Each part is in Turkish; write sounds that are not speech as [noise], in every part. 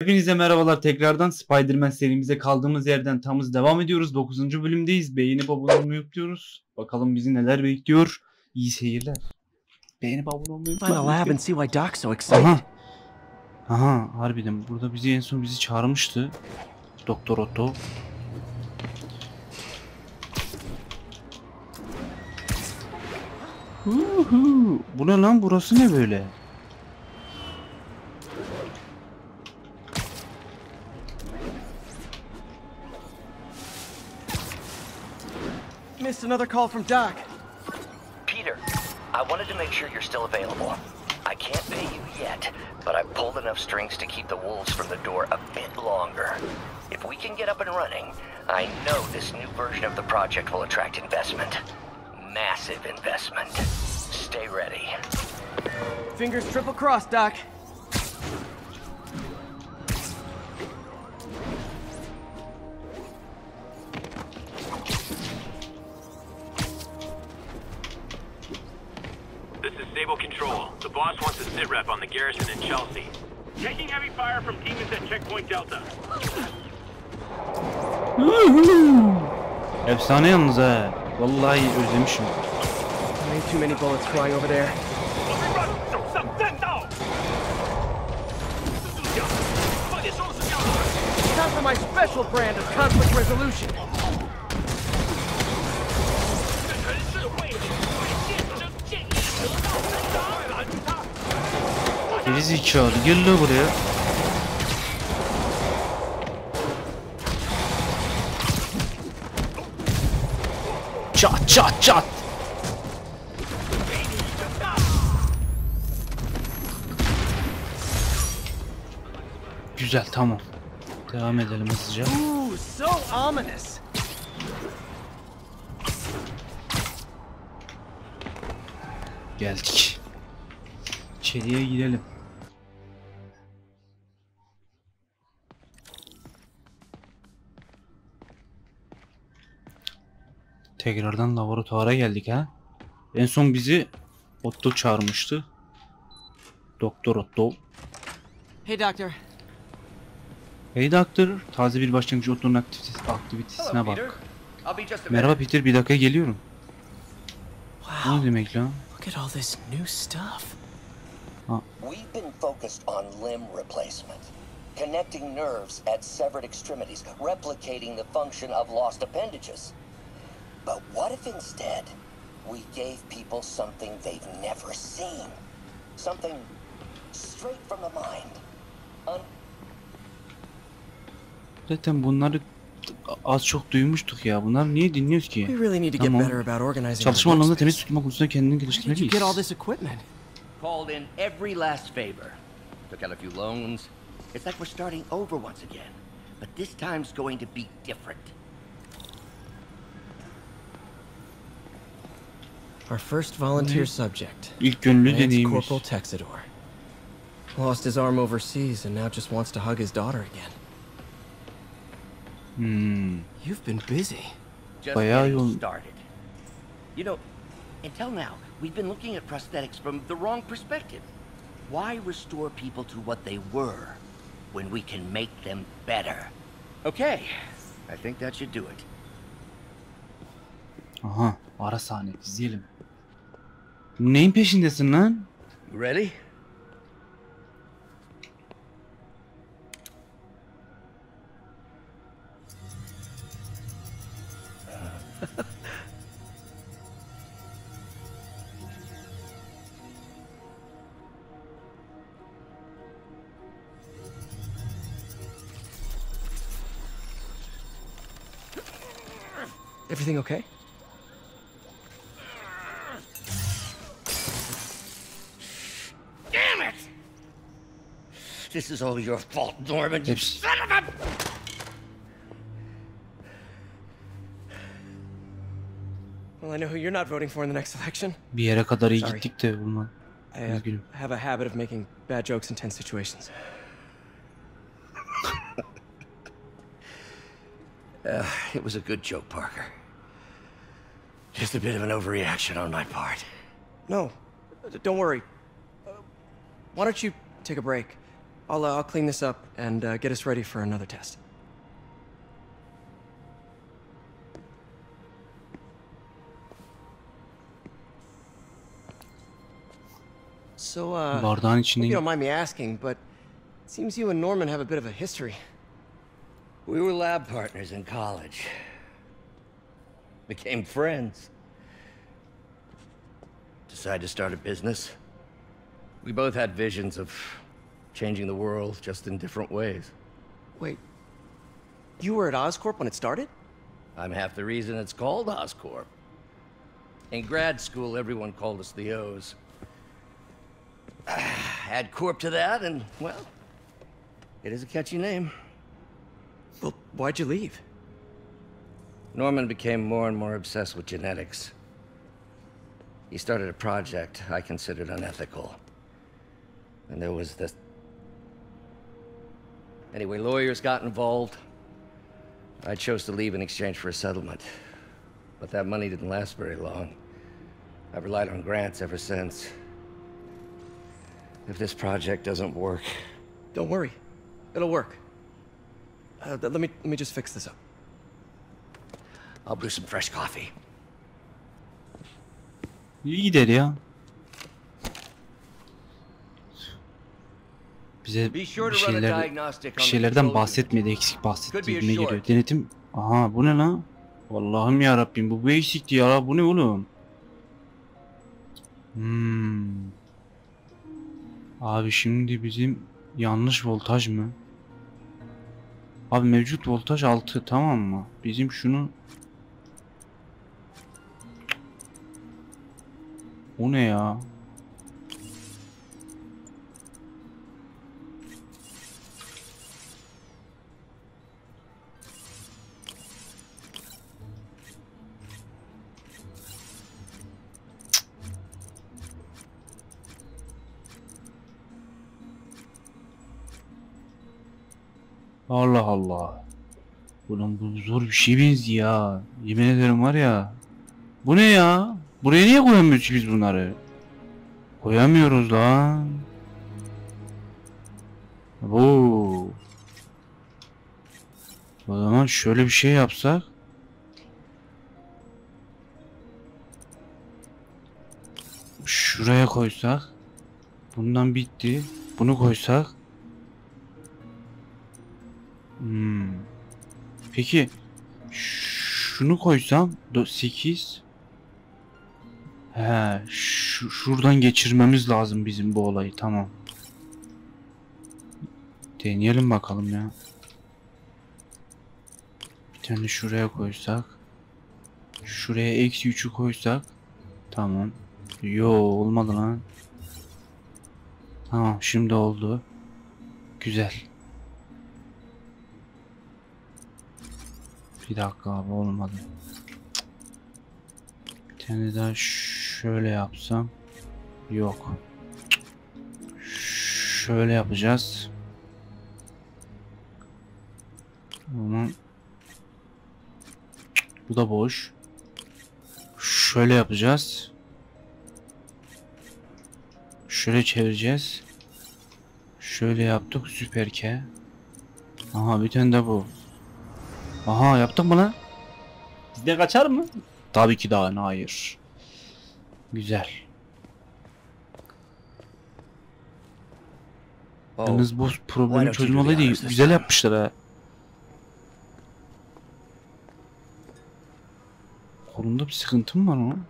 Hepinize merhabalar tekrardan Spider-Man serimize kaldığımız yerden tamız devam ediyoruz. 9. bölümdeyiz. Beğenip abone olmayı unutmuyoruz. Bakalım bizi neler bekliyor. İyi seyirler. Beğenip abone olmayı Find a lab unutmayın. and see why Doc's so excited. Aha. Aha harbiden burada bizi en son bizi çağırmıştı. Doktor Otto. Bu ne lan burası ne böyle? Missed another call from Doc. Peter, I wanted to make sure you're still available. I can't pay you yet, but I've pulled enough strings to keep the wolves from the door a bit longer. If we can get up and running, I know this new version of the project will attract investment. Massive investment. Stay ready. Fingers triple crossed, Doc. Disable control. The boss wants a sit rep on the garrison in Chelsea. Taking heavy fire from demons at checkpoint Delta. Efsane yalnız ha. Vallahi özlemişim. Way too many bullets flying over there. Time for my special brand of conflict resolution. Geri zekalı gel la buraya. Çat çat çat. Güzel tamam. Devam edelim hızlıca. Geldik. İçeriye girelim. Tekrardan laboratuvara geldik ha. En son bizi Otto çağırmıştı. Doktor Otto. Hey, Doctor. Hey doktor, taze bir başlangıç Otto'nun aktivitesi, aktivitesine bak. Be just a Merhaba Peter, bir dakika geliyorum. O ne demek lan? Look at all this new stuff. We've been focused on limb replacement, connecting nerves at severed extremities, replicating the function of lost appendages. But what if instead we gave people something they've never seen? Something straight from the mind. Un- Zaten bunları az çok duymuştuk ya. Bunlar niye dinliyoruz We ki? really need to get Tamam. better about organizing Çalışma our alanında workspace. temiz tutma konusunda kendini Where did you geliştirmeliyiz. get all this equipment? called in every last favor. Took out a few loans. It's like we're starting over once again. But this time's going to be different. Our first volunteer subject. İlk gönüllü Lance. Corporal Texador. Lost his arm overseas and now just wants to hug his daughter again. Hmm. You've been busy. Just getting started. You know, until now, we've been looking at prosthetics from the wrong perspective. Why restore people to what they were when we can make them better? Okay, I think that should do it. Aha. Ara sahne izleyelim. Neyin peşindesin lan? You ready? Everything okay? This is all your fault, Norman. You Hepsi- son of a... Well, I know who you're not voting for in the next election. Bir yere kadar iyi Sorry. gittik de bunlar. I uh, have a habit of making bad jokes in tense situations. [laughs] It was a good joke, Parker. Just a bit of an overreaction on my part. No, don't worry. Uh, why don't you take a break? I'll, uh, I'll clean this up and uh, get us ready for another test. So, uh, Bardağın hope you don't mind me asking, but it seems you and Norman have a bit of a history. We were lab partners in college. Became friends. Decided to start a business. We both had visions of changing the world, just in different ways. Wait, you were at Oscorp when it started? I'm half the reason it's called Oscorp. In grad school, everyone called us the O's. [sighs] Add Corp to that, and, well, it is a catchy name. Well, why'd you leave? Norman became more and more obsessed with genetics. He started a project I considered unethical. And there was this. Anyway, lawyers got involved. I chose to leave in exchange for a settlement. But that money didn't last very long. I've relied on grants ever since. If this project doesn't work, Don't worry, it'll work. Uh, let me let me just fix this up. I'll brew some fresh coffee. İyi gider ya. Bize bir şeyler bir şeylerden bahsetmedi, eksik bahsetti gibime geliyor. Denetim. Aha bu ne lan? Allah'ım ya Rabbim bu bu eksikti ya. Bu ne oğlum? Hmm. Abi şimdi bizim yanlış voltaj mı? Abi mevcut voltaj 6 tamam mı? Bizim şunu O ne ya? Allah Allah. Ulan bu zor bir şey benziyor ya. Yemin ederim var ya. Bu ne ya? Buraya niye koyamıyoruz biz bunları? Koyamıyoruz lan. Bu. O zaman şöyle bir şey yapsak. Şuraya koysak. Bundan bitti. Bunu koysak. Hmm. Peki şunu koysam 8 He, şu, şuradan geçirmemiz lazım bizim bu olayı. Tamam. Deneyelim bakalım ya. Bir tane şuraya koysak. Şuraya eksi 3'ü koysak. Tamam. Yo olmadı lan. Tamam şimdi oldu. Güzel. Bir dakika abi olmadı. Tane daha şöyle yapsam. Yok. Şöyle yapacağız. Bunu bu da boş. Şöyle yapacağız. Şöyle çevireceğiz. Şöyle yaptık süper ke. Aha bir tane de bu. Aha yaptık mı lan? Bizde kaçar mı? Tabii ki daha hayır. Güzel. Oh, Yalnız bu problemi çözüm Güzel yapmışlar ha. Kolunda bir sıkıntı mı var onun?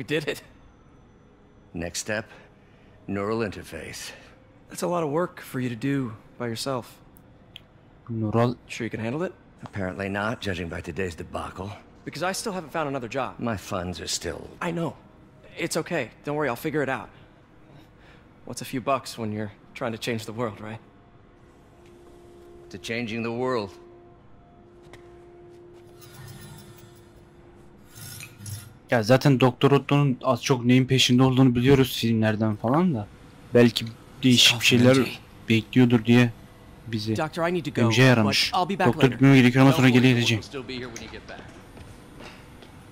We did it. next step neural interface. That's a lot of work for you to do by yourself. Neural Sure you can handle it? Apparently not, judging by today's debacle. Because I still haven't found another job. My funds are still. I know. It's okay. Don't worry, I'll figure it out. What's a few bucks when you're trying to change the world, right? to changing the world. Ya zaten Doktor Otto'nun az çok neyin peşinde olduğunu biliyoruz filmlerden falan da. Belki değişik bir şeyler bekliyordur diye bizi. Doctor, I need to go. MJ aramış. but I'll be back Doktor gitmeme gerekiyor ama sonra geri geleceğim.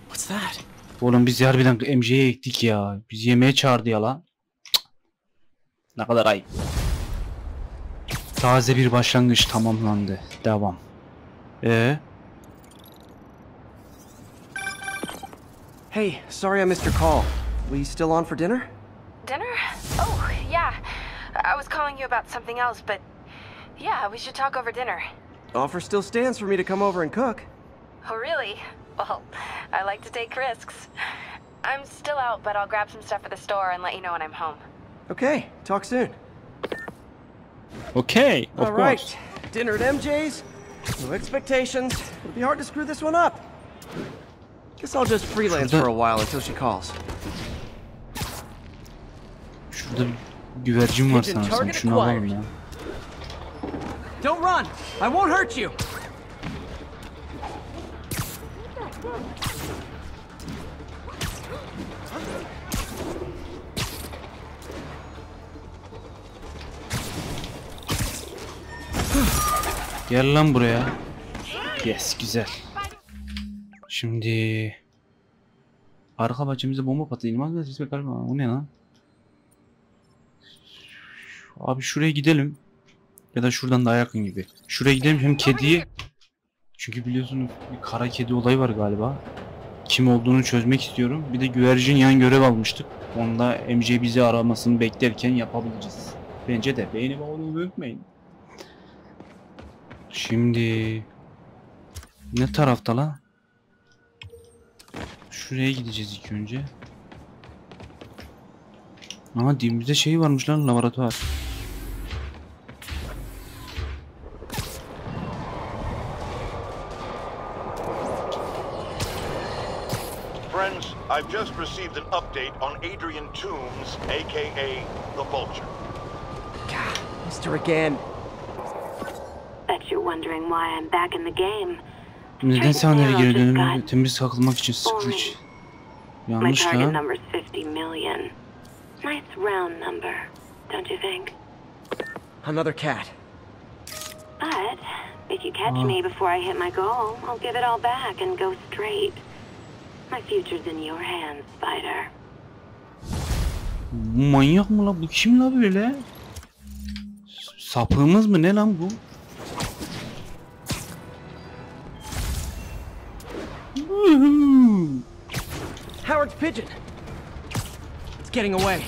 What's that? Oğlum biz harbiden MJ'ye ektik ya. Biz yemeğe çağırdı ya lan. Ne kadar ayıp. Taze bir başlangıç tamamlandı. Devam. Ee, Hey, sorry I missed your call. We still on for dinner? Dinner? Oh, yeah. I was calling you about something else, but yeah, we should talk over dinner. Offer still stands for me to come over and cook. Oh, really? Well, I like to take risks. I'm still out, but I'll grab some stuff at the store and let you know when I'm home. Okay, talk soon. okay. Of All course. dinner at MJ's. No expectations. It'll be hard to screw this one up. Guess I'll just freelance for a while until she calls. Şurada bir güvercin var Pigeon sanırsam. target Şunu alalım ya. Don't run! I won't hurt you! Gel lan buraya. Yes güzel. Şimdi arka bahçemize bomba patladı. İlmaz ve ses galiba. O ne lan? Abi şuraya gidelim. Ya da şuradan daha yakın gibi. Şuraya gidelim hem kediyi çünkü biliyorsunuz bir kara kedi olayı var galiba. Kim olduğunu çözmek istiyorum. Bir de güvercin yan görev almıştık. Onda MJ bizi aramasını beklerken yapabiliriz. Bence de. Beğeni onu unutmayın. Şimdi ne tarafta la? Şuraya gideceğiz ilk önce. Ama dibimizde şey varmış lan laboratuvar. Friends, I've just received an update on Adrian Toombs, aka the Vulture. Missed her again. Bet you're wondering why I'm back in the game. Neden sahneye geri Just dönüyorum? got- Temiz takılmak için Screech. My Yanlış lan. number's 50 million. Nice round number, don't you think? Another cat. But if you catch Ah. me before I hit my goal, I'll give it all back and go straight. My future's in your hands, Spider. Bu manyak mı lan? Bu kim la böyle? Sapığımız mı ne lan bu? Woohoo! Howard's pigeon! It's getting away.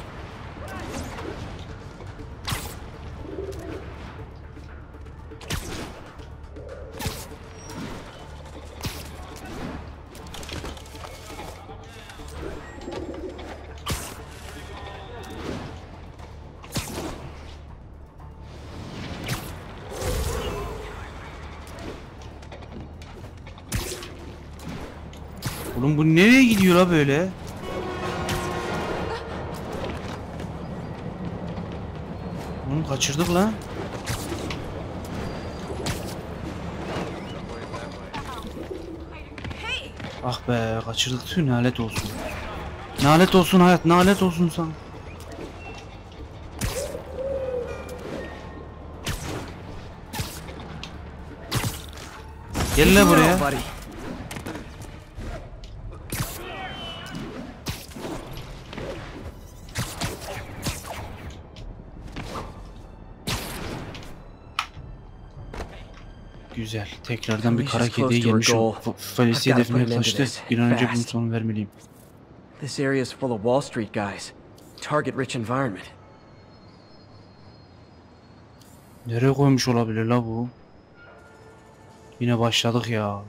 Bu nereye gidiyor la böyle? Onu kaçırdık lan. Ah be kaçırdık tüh nalet olsun. Nalet olsun hayat nalet olsun sana. Gel la buraya. Güzel. Tekrardan bir kara kediye gelmişim. goal. F- Felicia I've gotta put hedefine an end to ulaştı. this. Bir an önce bunun Fast. son vermeliyim. This area's full of Wall Street guys. Target rich environment. Nereye koymuş olabilir la bu? Yine başladık ya.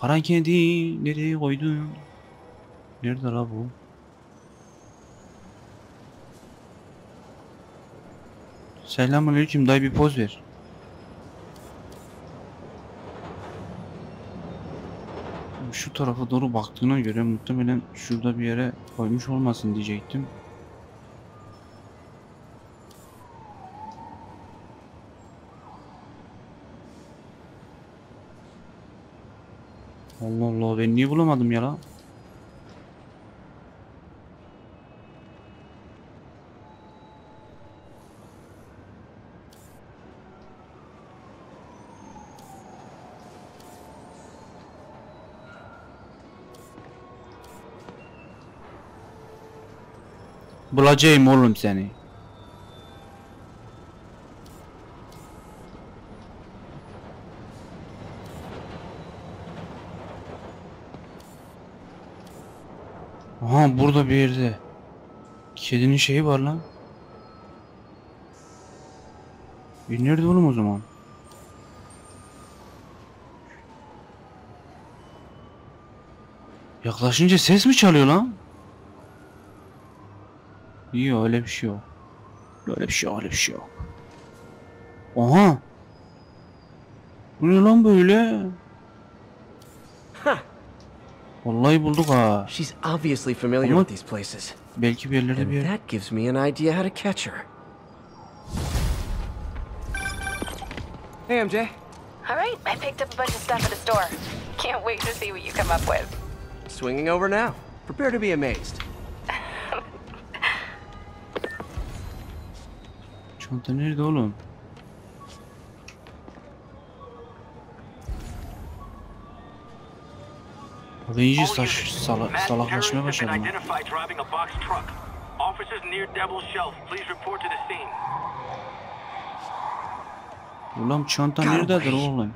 Kara kedi nereye koydun? Nerede la bu? Selamünaleyküm dayı bir poz ver. Şu tarafa doğru baktığına göre muhtemelen şurada bir yere koymuş olmasın diyecektim. Allah Allah ben niye bulamadım ya la? Bulacağım oğlum seni. Aha burada bir yerde. Kedinin şeyi var lan. Bir nerede oğlum o zaman? Yaklaşınca ses mi çalıyor lan? Yok öyle bir şey yok. Öyle bir şey öyle bir şey yok. Aha. Bu ne lan böyle? Vallahi bulduk ha. She's obviously familiar Ama- with these places. Belki bir yerlerde bir yer. that gives me an idea how to catch her. Hey, MJ. All right, I picked up a bunch of stuff at the store. Can't wait to see what you come up with. Swinging over now. Prepare to be amazed. Çanta nerede oğlum? All saç, sala, salaklaşmaya the scene. Ulan çanta nerededir oğlum?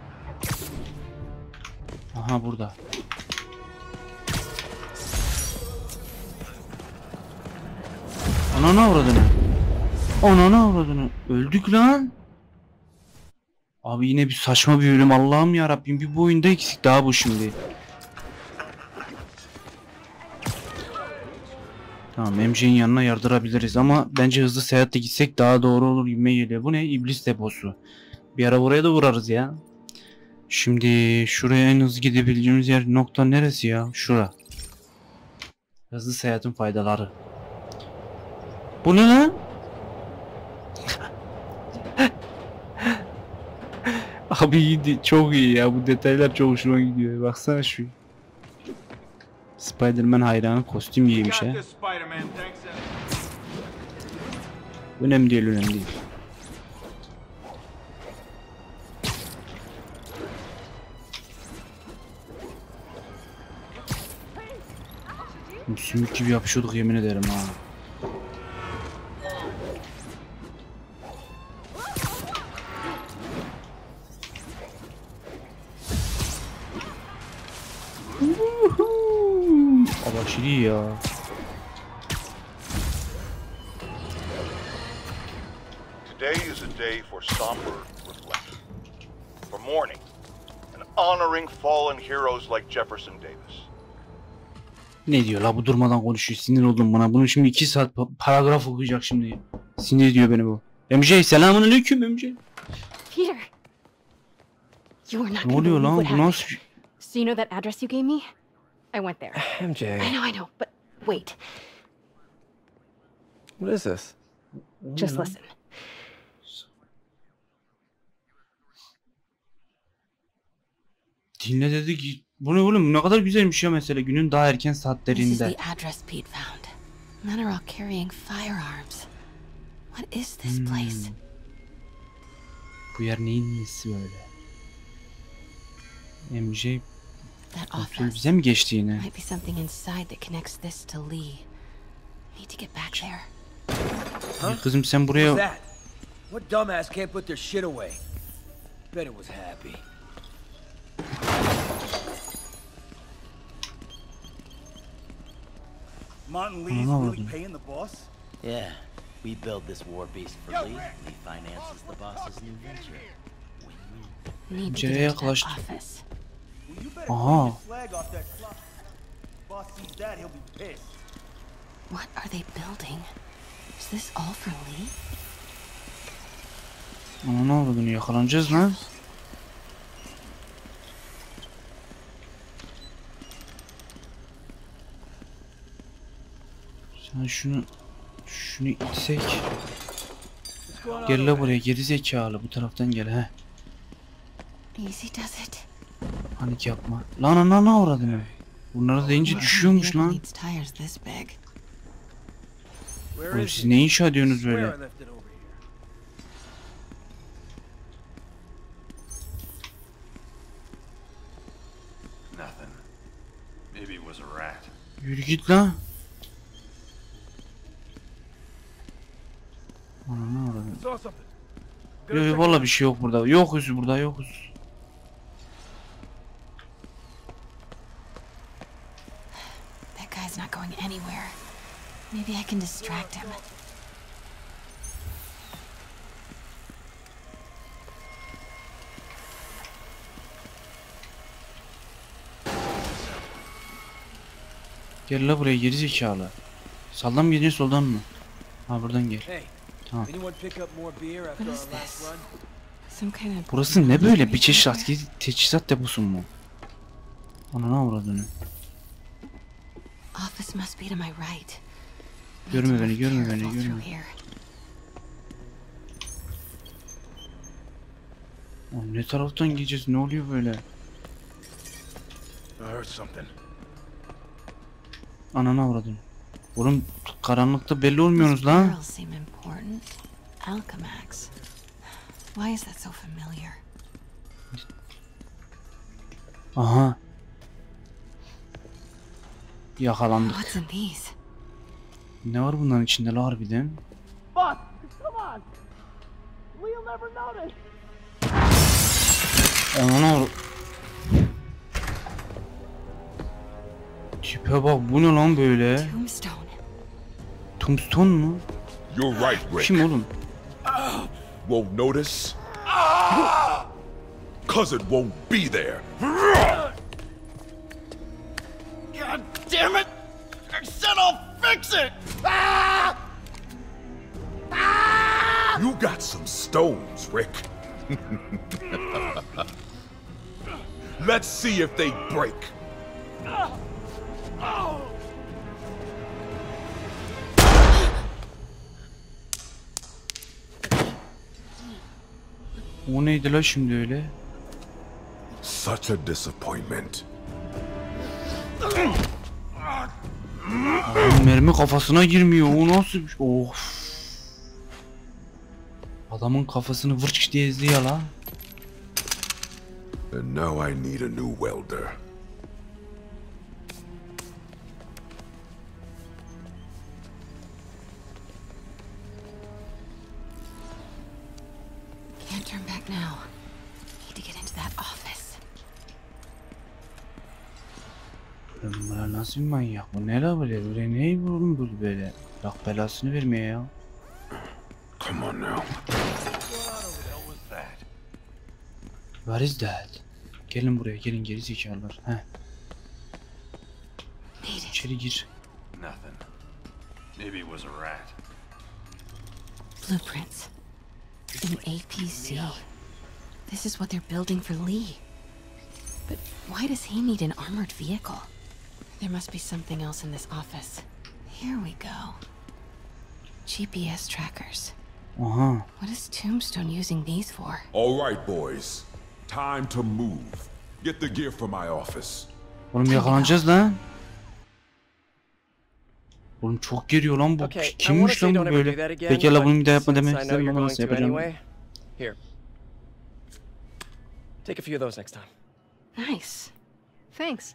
Aha burada. Ananı avradını. Ananı avradını. Öldük lan. Abi yine bir saçma bir ölüm Allah'ım ya Rabbim bir bu oyunda eksik daha bu şimdi. Tamam MJ'nin yanına yardırabiliriz ama bence hızlı seyahatle gitsek daha doğru olur gibime geliyor. Bu ne? İblis deposu. Bir ara buraya da vurarız ya. Şimdi şuraya en hızlı gidebileceğimiz yer nokta neresi ya? Şura. Hızlı seyahatin faydaları. Bu ne lan? Abi iyiydi. Çok iyi ya. Bu detaylar çok hoşuma gidiyor. Baksana şu. Spider-Man hayranı kostüm giymiş ha. Önemli değil önemli değil. Sümük gibi yapışıyorduk yemin ederim ha. Ne diyor la bu durmadan konuşuyor sinir oldum buna. Bunu şimdi 2 saat pa- paragraf okuyacak şimdi. Sinir ediyor beni bu. MJ selamun aleyküm MJ. Peter. You are not Ne oluyor lan bu nasıl bir- So you know that address you gave me? I went there. [sighs] MJ. I know, I know, but wait. What is this? Just listen. Dinle dedi ki bu ne oğlum ne kadar güzelmiş ya mesela günün daha erken This is saatlerinde. the address Pete found. Men are all carrying firearms. What is this Hmm. place? Bu yer neyin nesi böyle? MJ kontrol bize mi geçti yine? Might be something inside that connects this to Lee. Need to get back there. Kızım sen buraya? What dumbass can't put their shit away? Bet it was happy. Martin Lee's really paying the boss? Yeah, we build this war beast for Lee. Lee finances the boss's new venture. Need to Pencereye get into that yaklaştı. office. Well, you better Aha. take your flag off that clock. Boss sees that, he'll be pissed. What are they building? Is this all for Lee? Ama ne oldu bunu yakalanacağız lan. Sen şunu şunu itsek. Gel la buraya geri zekalı bu taraftan gel he. Easy does it. Panik yapma. Lan ana ne uğradın Bunları deyince What düşüyormuş vehicle lan. Oğlum is siz ne inşa ediyorsunuz böyle? Yürü git lan. saw something. Yok yok valla bir şey yok burada. Yokuz burada yokuz. That guy's not going anywhere. Maybe I can distract him. Gel la buraya geri zekalı. Saldan mı gidiyorsun soldan mı? Ha buradan gel. Hey, Burası ne böyle? Bir çeşit askeri teçhizat deposu mu? Anana avradını. office must be to my right. Görme beni, görme beni, görme. Oğlum ne taraftan gideceğiz? Ne oluyor böyle? I heard something. Anana avradını. Oğlum karanlıkta belli olmuyorsunuz These lan. Alchemax. Why is that so familiar? Aha. Yakalandık. What's in these? Ne var bunların içinde la harbiden? Boss, come on. We'll never notice. Avra... Tipe bak bu ne lan böyle? Tombstone. Tombstone mu? You're right, Rick. Kim oğlum? Won't notice. Cause it won't be there. God damn it! I said I'll fix it! You got some stones, Rick. [laughs] Let's see if they break. Neydi la şimdi öyle? Such a disappointment. Oğlum mermi kafasına girmiyor. O nasıl bir şey? Of. Adamın kafasını vırç diye izliyor la. And now I need a new welder. Nasıl bir manyak? Bu ne la böyle? Böyle ne bu oğlum bu böyle? Bak belasını vermeye ya. Come on now. Where is that? Gelin buraya gelin geri zekalılar. Heh. İçeri gir. Nothing. Maybe it was a rat. Blueprints. An APC. This is what they're building for Lee. But why does he need an armored vehicle? There must be something else in this office. Here we go. GPS trackers. Aha. What is Tombstone using these for? All right, boys. Time to move. Get the gear from my office. Oğlum yakalanacağız lan. Oğlum çok geliyor lan bu. Okay, I Kimmiş lan don't bu ever do böyle? that again, Peki la but bunu bir daha yapma demek I know istedim you're ama going nasıl to yapacağım? anyway. Here. Take a few of those next time. Nice. Thanks.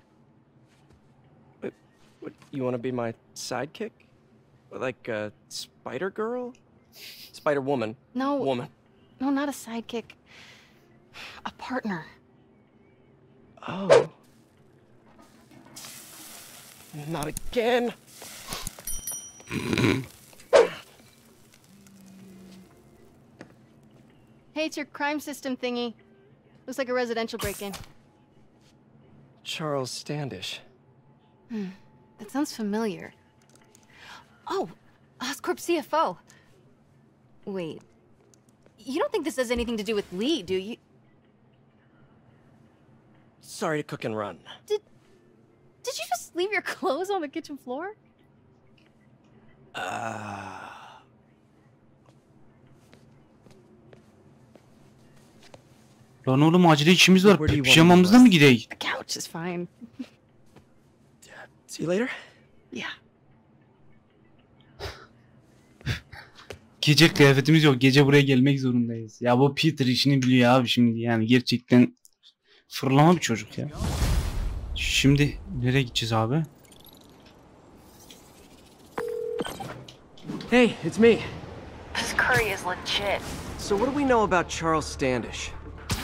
What, you want to be my sidekick? Like a Spider Girl? Spider Woman. No. Woman. No, not a sidekick. A partner. Oh. Not again. [clears throat] hey, it's your crime system thingy. Looks like a residential break-in. Charles Standish. Hmm. That sounds familiar. Oh, Oscorp CFO. Wait. You don't think this has anything to do with Lee, do you? Sorry to cook and run. Did did you just leave your [laughs] clothes on the kitchen floor? Uh, Lan oğlum acele işimiz var. Where do you want Pijamamızda mı gideyim? The couch is fine. [laughs] see you later? Yeah. Gece kıyafetimiz yok. Gece buraya gelmek zorundayız. Ya bu Peter işini biliyor abi şimdi yani gerçekten fırlama bir çocuk ya. Şimdi nereye gideceğiz abi? Hey, it's me. This curry is legit. So what do we know about Charles Standish?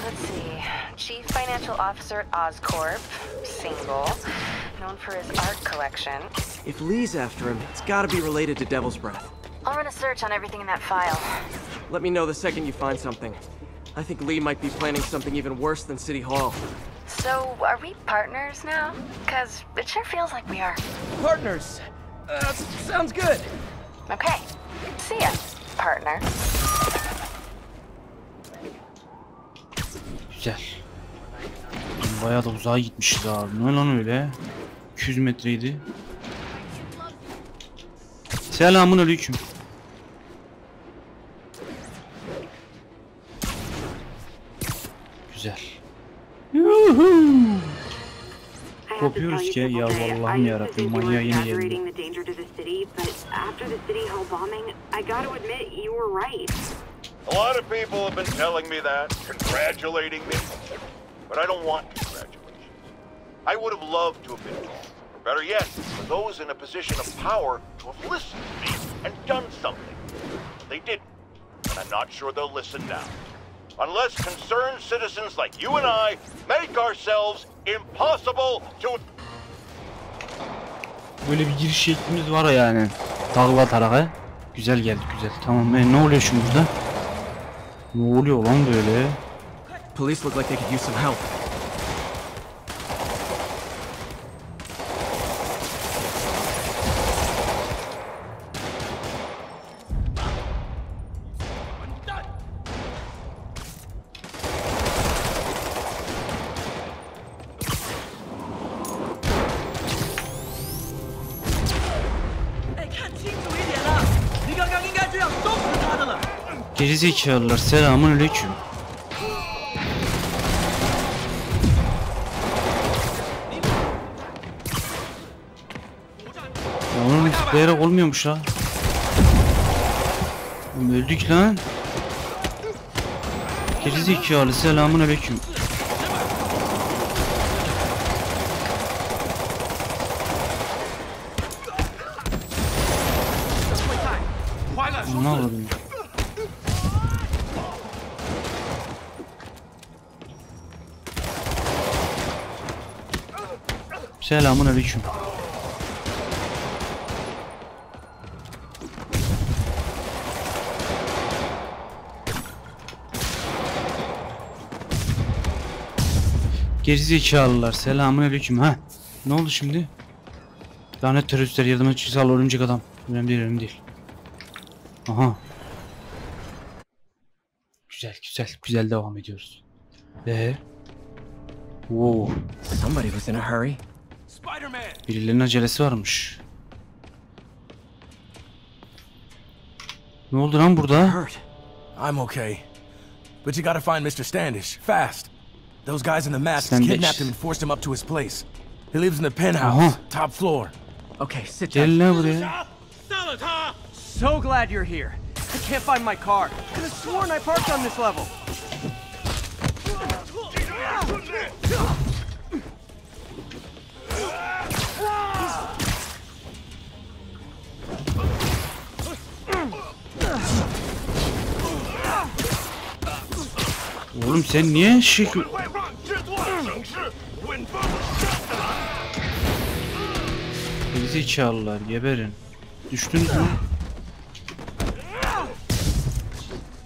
Let's see. Chief Financial Officer at Oscorp. Single. Known for his art collection. If Lee's after him, it's gotta be related to Devil's Breath. I'll run a search on everything in that file. Let me know the second you find something. I think Lee might be planning something even worse than City Hall. So, are we partners now? Because it sure feels like we are. Partners! Uh, sounds good. Okay. See ya, partner. Güzel. Bayağı da uzağa gitmişiz abi. Ne lan öyle? 200 metreydi. Selamun aleyküm. Güzel. Yuhuu. To Kopuyoruz ki ya people today, I Allah'ım used to yarabbim think you were manyağı yeni geldi. to. A lot of people have been telling me that, congratulating me. But I don't want congratulations. I would have loved to have been. Or better yet, for those in a position of power to have listened to me and done something. They didn't. And I'm not sure they'll listen now. Unless concerned citizens like you and I make ourselves impossible to Böyle bir giriş şeklimiz var yani. Takla tarağa. Güzel geldi güzel. Tamam e, ne oluyor şimdi burada? Ne oluyor lan böyle? Police look like they could use some help. Gerizekalılar selamun aleyküm. Onun tıklayarak olmuyormuş ha. Öldük lan. Gerizekalı selamun aleyküm. Ne oldu? Selamun aleyküm. Gerizekalılar selamun aleyküm ha. Ne oldu şimdi? Lanet teröristler yardıma çıksal örümcek adam. Önemli değil önemli değil. Aha. Güzel güzel güzel devam ediyoruz. Ve Wow. Somebody was in a hurry. Birilerinin acelesi varmış. Ne oldu lan burada? Hurt. I'm okay. But you gotta find Mr. Standish, fast. Those guys in the masks kidnapped him and forced him up to his place. He lives in the penthouse, Aha. top floor. Okay, sit Gel down. lan buraya. So glad you're here. I can't find my car. Could have sworn I parked on this level. Oğlum sen niye şey... Gerizekalılar geberin. Düştünüz mü?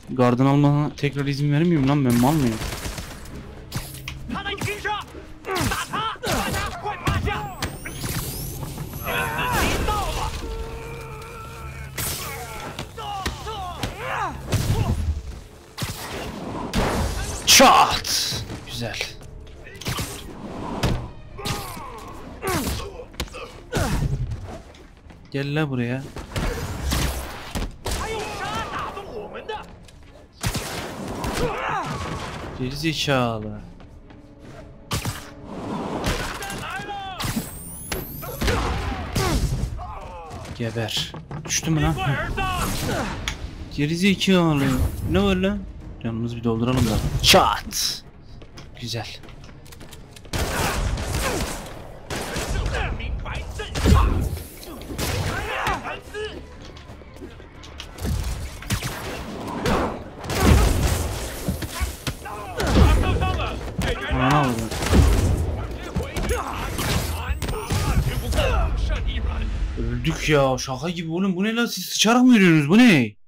Garden almana tekrar izin vermiyorum lan ben mal mıyım? Çat. Güzel. Gel la buraya. Gerizekalı. Geber. Düştü mü lan? Gerizekalı. Ne var lan? Canımızı bir dolduralım da. Çat. Güzel. Öldük ya şaka gibi oğlum bu ne lan siz sıçarak mı yürüyorsunuz bu ne?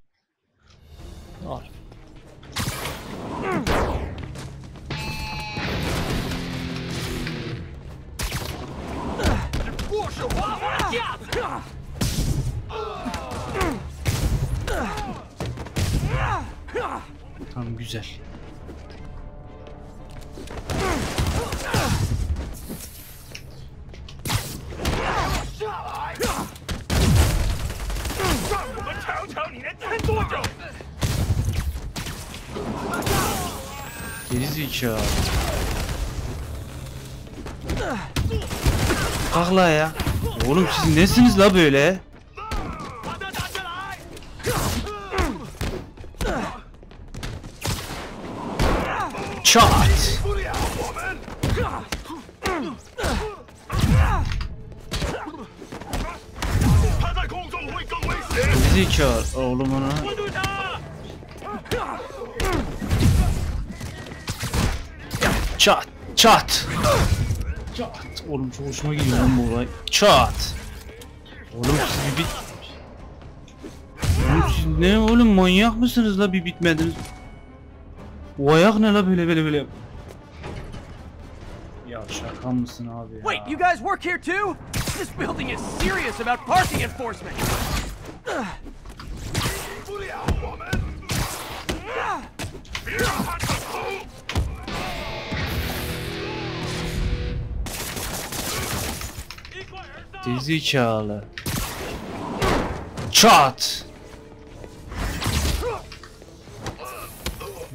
Oğlum nesiniz la böyle? Çat. Geri zekalı. Oğlum ona. Çat. Çat. Çat. Oğlum çok hoşuma gidiyor lan bu olay. Çat. Bir ne oğlum manyak mısınız la bir bitmediniz? O ayak ne la böyle böyle böyle? Ya şaka mısın abi ya? Wait, you guys work here too? This building is serious about parking enforcement. Gerizekalı. Çat.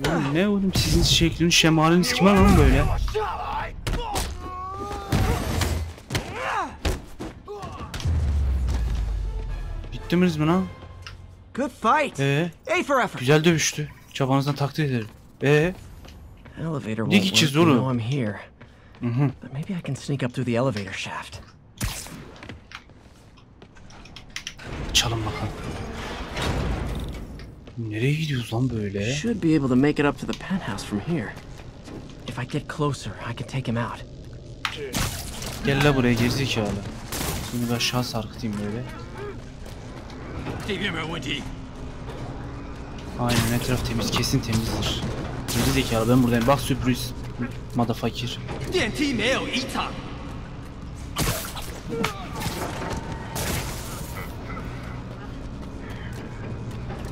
Oğlum ne oğlum sizin şekliniz şemaliniz kime lan böyle? Bittiniz mi lan? Good fight. Ee, A for effort. güzel dövüştü. Çabanızdan takdir ederim. Ee, Elevator Ne gideceğiz oğlum? Mhm. But maybe I can sneak up through the elevator shaft. çalın bakalım. Nereye gidiyoruz lan böyle? Should be able to make it up to the penthouse from here. If I get closer, I can take him out. Gel la buraya gerizekalı. Seni bir aşağı sarkıtayım böyle. 这边没有问题。 Aynen etraf temiz kesin temizdir. Gerizekalı ben buradayım bak sürpriz. Motherfucker. 电梯没有异常。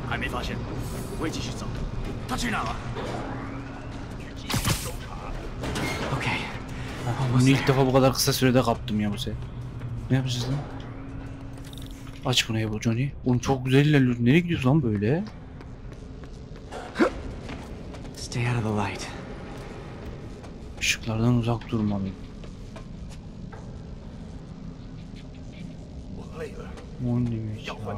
还没发现，我会继续走。他去哪了？ Okay. Bunu ilk defa bu kadar kısa sürede kaptım ya bu sefer. Ne yapacağız lan? Aç bunu Evo Johnny. Oğlum çok güzel ilerliyoruz. Nereye gidiyoruz lan böyle? Stay out of the light. Işıklardan uzak durmalıyım. 我累了， O ne demek 要 ya?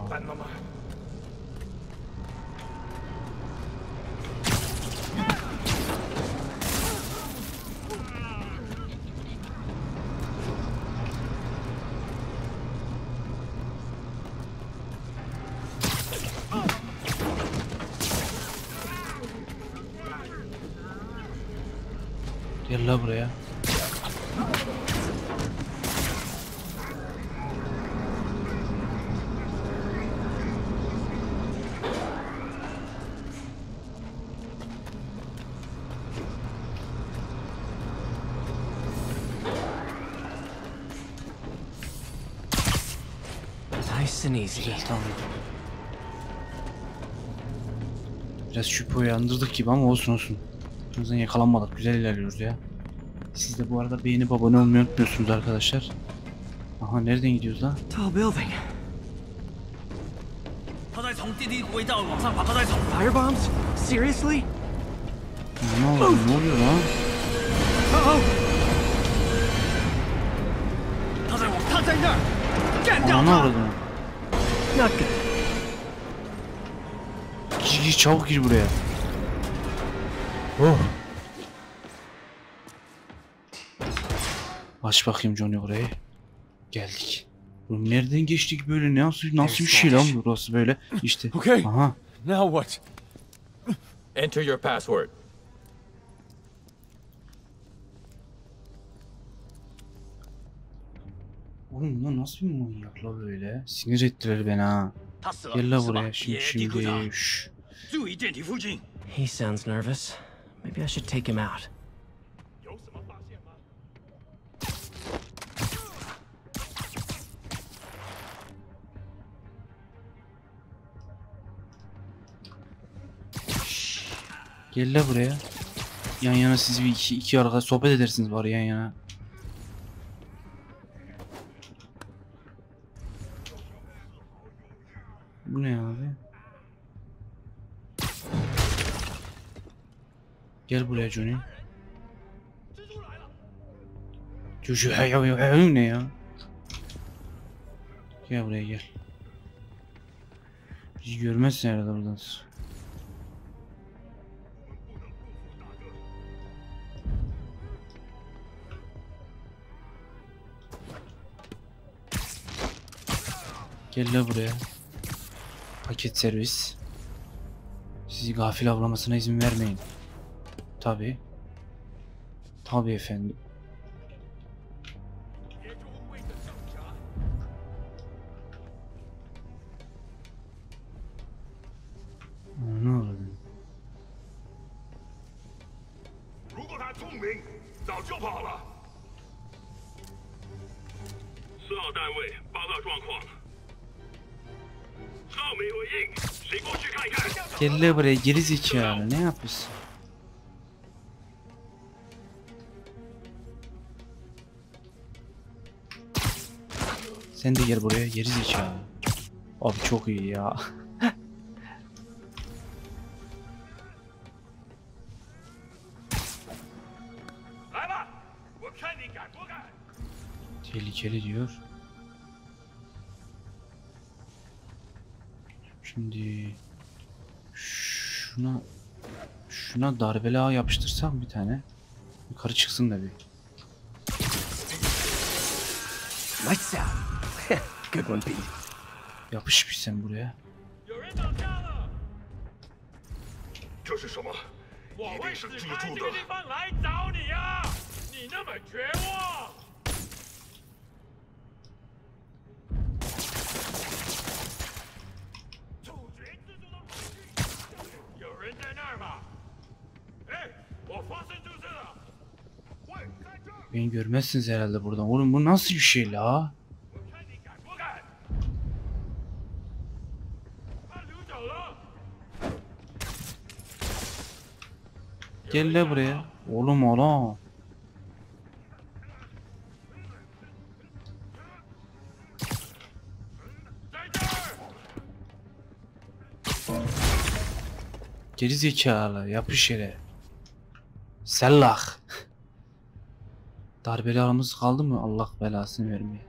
Kesin easy. Tamam. Biraz şüphe uyandırdık gibi ama olsun olsun. Hızdan yakalanmadık. Güzel ilerliyoruz ya. Siz de bu arada beğenip abone olmayı unutmuyorsunuz arkadaşlar. Aha nereden gidiyoruz lan? Tall building. Firebombs? Seriously? Ne oluyor, ne oluyor lan? Ananı avradını. Not good. Gir gir çabuk gir buraya. Oh. Aç bakayım Johnny orayı. Geldik. Oğlum nereden geçtik böyle? Ne nasıl nasıl bir şey lan burası böyle? İşte. [laughs] Okay. Aha. Now what? Enter your password. Oğlum bunlar nasıl bir manyak la böyle? Sinir ettiler beni ha. Gel la buraya şimdi şimdi. Şşş. He sounds nervous. Maybe I should take him out. Gel la buraya. Yan yana siz bir iki, iki arkadaş sohbet edersiniz bari yan yana. Bu ne abi? Gel buraya Johnny. Çocuğu hey hey hey ne ya? Gel buraya gel. Bizi görmezsin herhalde buradan. Gel la buraya. Paket servis. Sizi gafil avlamasına izin vermeyin. Tabi. Tabi efendim. Gel buraya geri zekalı ne yapıyorsun? Sen de gel buraya geri zekalı. Abi çok iyi ya. [laughs] Tehlikeli diyor. Şimdi şuna şuna darbeli ağ yapıştırsam bir tane. Yukarı çıksın da bir. Lights out. Good one, Pete. Yapış bir sen buraya. Beni görmezsiniz herhalde buradan. Oğlum bu nasıl bir şey la? Gel la buraya. Oğlum ola. Geri zekalı yapış yere. Sellah. Darbeli aramız kaldı mı? Allah belasını vermeye.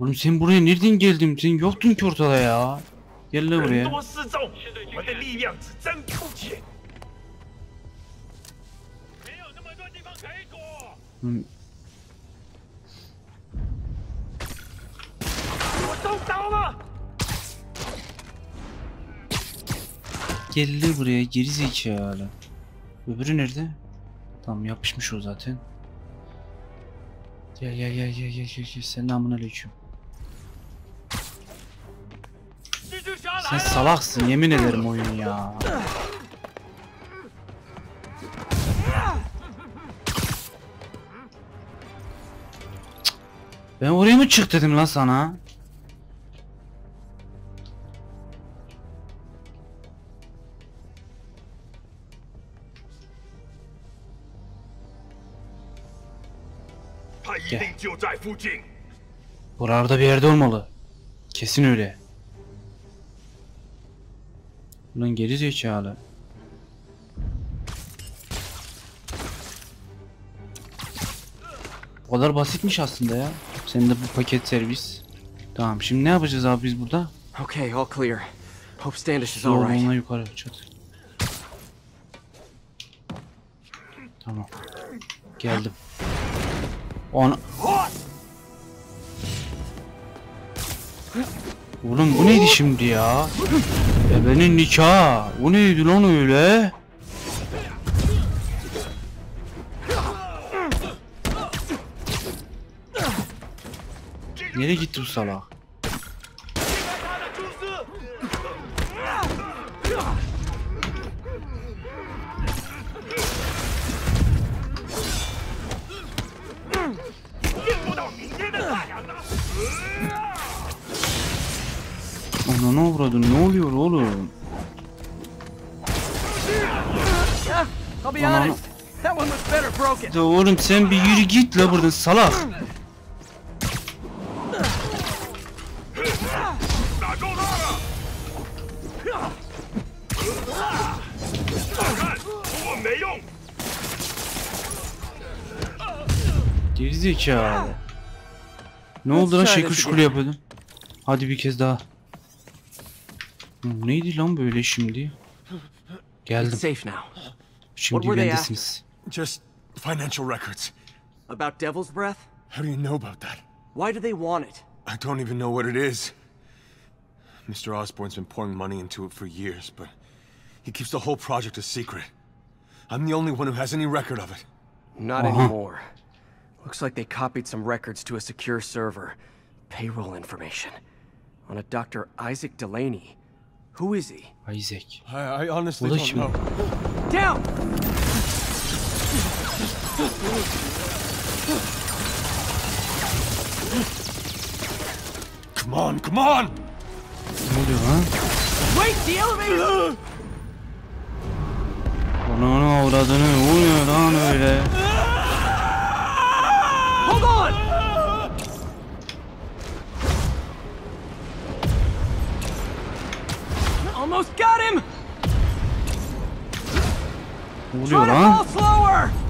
Oğlum sen buraya nereden geldin? Sen yoktun ki ortada ya. Gel lan buraya. Oğlum Gel buraya geri zekalı. Öbürü nerede? Tamam yapışmış o zaten. Gel gel gel gel gel gel gel. Senin amına aleyküm. Sen salaksın yemin ederim oyun ya. Ben oraya mı çık dedim lan sana? Buralarda bir yerde olmalı. Kesin öyle. Ulan geri zekalı. O kadar basitmiş aslında ya. Senin de bu paket servis. Tamam şimdi ne yapacağız abi biz burada? Okay, all clear. Hope Standish is all right. yukarı çat. Tamam. Geldim. Ona... Oğlum bu neydi şimdi ya? Ebenin nikahı. O neydi lan öyle? Nereye gitti bu salak? Da oğlum sen bir yürü git la buradan salak. Gerizekalı. Ne oldu lan şukul again. yapıyordun. Hadi bir kez daha. Neydi lan böyle şimdi? Geldim. safe now. Şimdi bendesiniz. Just financial records. About Devil's Breath? How do you know about that? Why do they want it? I don't even know what it is. Mr. Osborne's been pouring money into it for years, but he keeps the whole project a secret. I'm the only one who has any record of it. Not Uh-huh. anymore. Looks like they copied some records to a secure server. Payroll information. On a Dr. Isaac Delaney. Who is he? Isaac. I, I honestly Bu don't know. Down! Come on, come on! Ne oluyor lan? Wait, the elevator! Ananı avradını o ne lan öyle? Hold on! Almost got him! Ne oluyor Try to fall slower!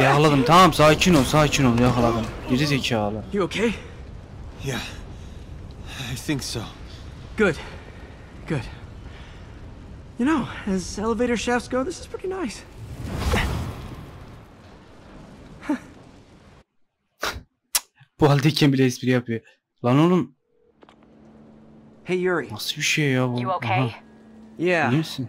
Yakaladım tamam sakin ol sakin ol yakaladım. Geri zekalı. You okay? Yeah, I think so. Good. Good. You know, as elevator shafts go, this is pretty nice. Bu haldeyken bile espri yapıyor. Lan oğlum Hey, Yuri. nasıl bir şey ya bu? You okay? Aha, Yeah, iyi misin?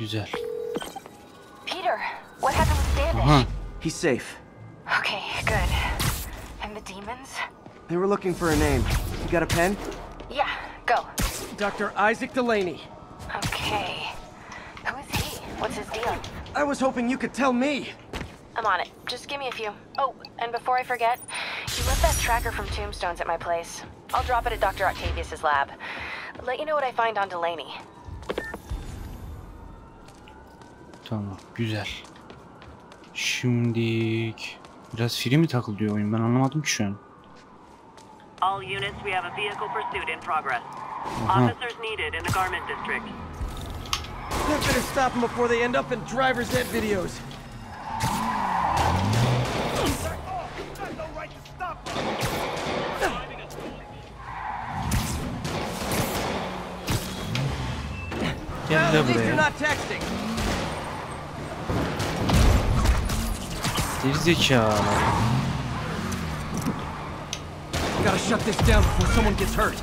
Güzel. Peter, what happened with Standish? Aha. He's safe. Okay, good. And the demons? They were looking for a name. You got a pen? Yeah, go. Dr. Isaac Delaney. Okay. Who is he? What's his deal? I was hoping you could tell me. I'm on it. Just give me a few. Oh, and before I forget, you left that tracker from Tombstones at my place. I'll drop it at Dr. Octavius's lab. Let you know what I find on Delaney. Tamam güzel. Şimdi biraz free mi takılıyor oyun ben anlamadım ki şu an. All units, we have a vehicle pursuit in progress. Uh-huh. Officers needed in the Garment District. I better stop them before they end up in driver's ed videos. Gel you're buraya. Gerizekalı. Gotta shut this down before someone gets hurt.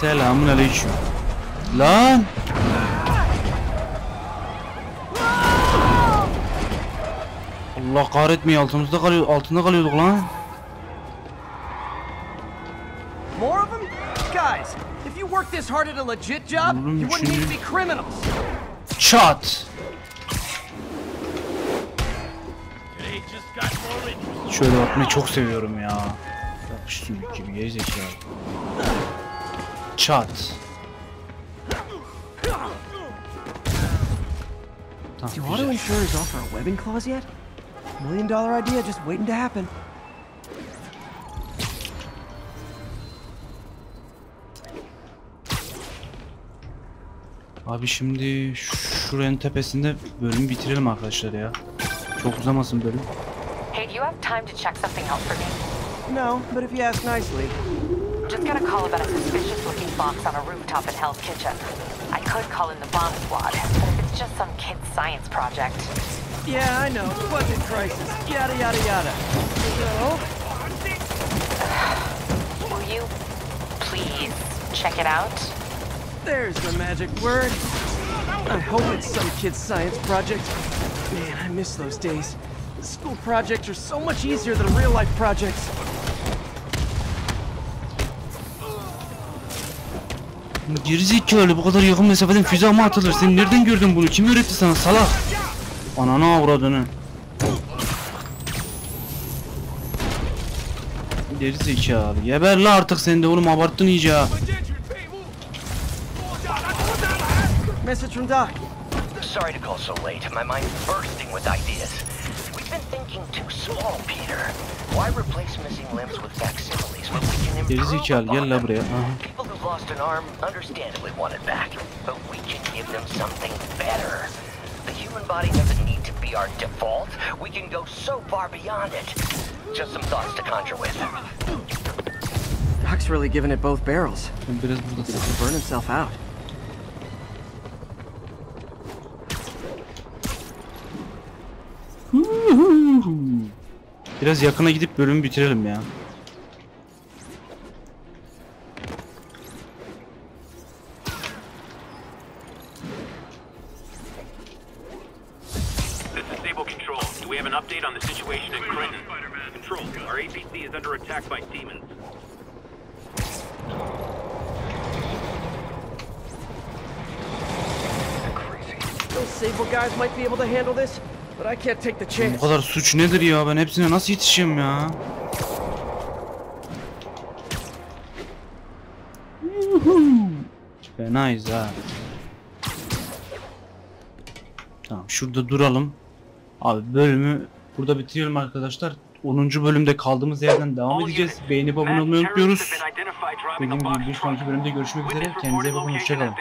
Selamun aleyküm. Lan! Allah kahretmiyor altımızda kalıyor altında kalıyorduk lan. If you worked this hard at a legit job, Oğlum you wouldn't need to şimdi- be criminals. Çat. Şöyle bakmayı çok seviyorum ya. Yapıştırdık gibi gerizekalı. Çat. Tamam, Do auto insurers offer a webbing clause yet? Million dollar idea just waiting to happen. Abi şimdi şuranın tepesinde bölümü bitirelim arkadaşlar ya. Çok uzamasın bölüm. Hey, do you have time to check something out for me? No, but if you ask nicely. Just got a call about a suspicious looking box on a rooftop in Hell's Kitchen. I could call in the bomb squad, but if it's just some kid's science project. Yeah, I know. Budget crisis. Yada yada yada. So, Will you please check it out? There's the magic word. I hope it's some kid's science project. Man, I miss those days. School projects are so much easier than real life projects. Gerizekalı bu kadar yakın mesafeden füze mi atılır? Sen nereden gördün bunu? Kim öğretti sana salak? Ananı avradını. Gerizekalı. Geber la artık sen de oğlum abarttın iyice ha. Message from Doc. Sorry to call so late. My mind's bursting with ideas. We've been thinking too small, Peter. Why replace missing limbs with facsimiles when we can improve Gerizekalı upon gel la them? buraya. People who've lost an arm understandably want it back, but we can give them something better. The human body doesn't need to be our default. We can go so far beyond it. Just some thoughts to conjure with. Doc's really giving it both barrels. Biraz He can burn himself out. Biraz yakına gidip bölümü bitirelim ya. Bu kadar suç nedir ya? Ben hepsine nasıl yetişeceğim ya? Fenayız ha. Tamam şurada duralım. Abi bölümü burada bitirelim arkadaşlar. 10. bölümde kaldığımız yerden devam edeceğiz. Beğenip abone olmayı unutmuyoruz. Dediğim gibi bir sonraki bölümde görüşmek üzere. Kendinize iyi bakın. Hoşçakalın.